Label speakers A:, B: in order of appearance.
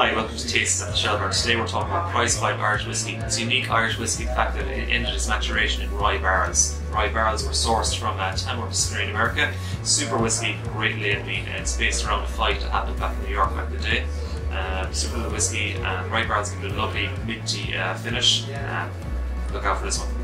A: Hi, welcome to Tastes at the Shelbourne. Today we're talking about Prize Fight Irish Whiskey. It's a unique Irish whiskey the fact that it ended its maturation in rye barrels. Rye barrels were sourced from uh, Tamworth Distillery in America. Super whiskey, great label, and It's based around a fight that happened back in New York back in the day. Um, super whiskey and rye barrels give it a lovely minty uh, finish. Uh, look out for this one.